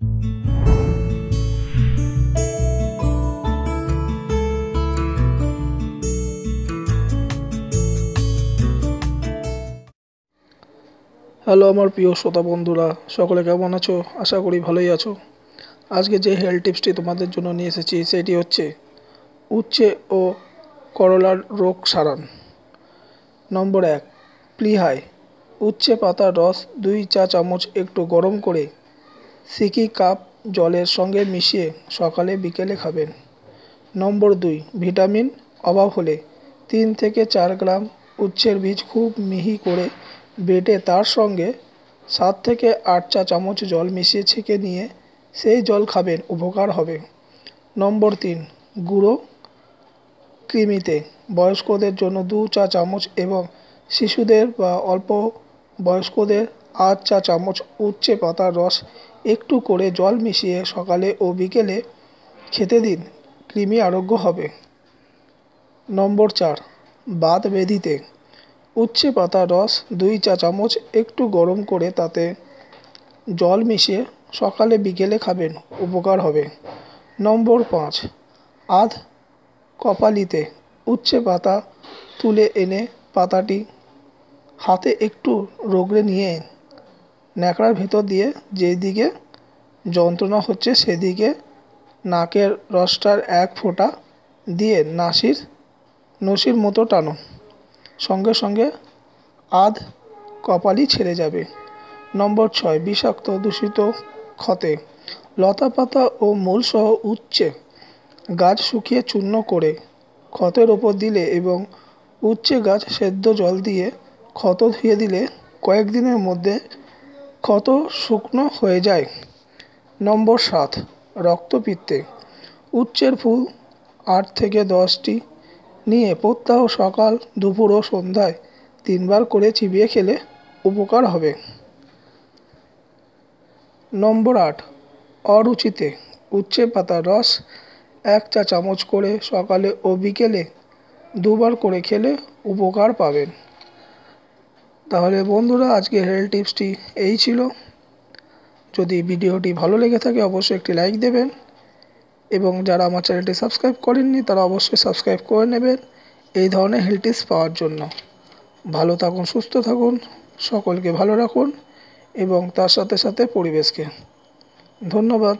Hello আমার প্রিয় শ্রোতা বন্ধুরা, সকলে কেমন আছো? আশা করি ভালোই আছো। আজকে যে হেলথ টিপসটি তোমাদের জন্য নিয়ে এসেছি, সেটি হচ্ছে উচ্ছে ও করলার রোগ সারান নম্বর এক প্লিহাই উচ্ছে পাতার রস দুই চা চামচ একটু গরম করে সিকি কাপ জলের সঙ্গে মিশিয়ে সকালে বিকেলে খাবেন। নম্বর দুই, ভিটামিন অভাব হলে তিন থেকে চার গ্রাম উচ্ছের বীজ খুব মিহি করে বেটে তার সঙ্গে সাত থেকে আট চা চামচ জল মিশিয়ে ছেঁকে নিয়ে সেই জল খাবেন, উপকার হবে। নম্বর তিন, গুঁড়ো কৃমিতে বয়স্কদের জন্য দু চা চামচ এবং শিশুদের বা অল্প বয়স্কদের আট চা চামচ উচ্ছে পাতার রস একটু করে জল মিশিয়ে সকালে ও বিকেলে খেতে দিন, কৃমি আরোগ্য হবে। নম্বর চার, বাত বেধিতে। উচ্ছে পাতার রস দুই চা চামচ একটু গরম করে তাতে জল মিশিয়ে সকালে বিকেলে খাবেন, উপকার হবে। নম্বর পাঁচ, আধ কপালিতে উচ্ছে পাতা তুলে এনে পাতাটি হাতে একটু রগড়ে নিয়ে ন্যাকড়ার ভেতর দিয়ে যেদিকে যন্ত্রণা হচ্ছে, সেদিকে নাকের রসটার এক ফোঁটা দিয়ে নাসির নসির মতো টানো। সঙ্গে সঙ্গে আধ কপালই ছেড়ে যাবে। নম্বর ছয়, বিষাক্ত, দূষিত ক্ষতে লতা পাতা ও মূলসহ উচ্ছে গাছ শুকিয়ে চূর্ণ করে ক্ষতের ওপর দিলে এবং উচ্ছে গাছ সেদ্ধ জল দিয়ে ক্ষত ধুয়ে দিলে কয়েকদিনের মধ্যে ক্ষত শুকনো হয়ে যায়? নম্বর সাত, রক্তপিত্তে। উচ্চের ফুল আট থেকে দশটি নিয়ে প্রত্যাহ সকাল, দুপুর ও সন্ধ্যায় তিনবার করে চিবিয়ে খেলে উপকার হবে। নম্বর আট, অরুচিতে। উচ্ছে পাতার রস এক চা চামচ করে সকালে ও বিকেলে দুবার করে খেলে উপকার পাবেন। তাহলে বন্ধুরা আজকে হেলথ টিপসটি এই ছিল। যদি ভিডিওটি ভালো লেগে থাকে, অবশ্যই একটি লাইক দেবেন এবং যারা আমার চ্যানেলটি সাবস্ক্রাইব করেননি, তারা অবশ্যই সাবস্ক্রাইব করে নেবেন এই ধরনের হেলথ টিপস পাওয়ার জন্য। ভালো থাকুন, সুস্থ থাকুন, সকলকে ভালো রাখুন এবং তার সাথে সাথে পরিবেশকে। ধন্যবাদ।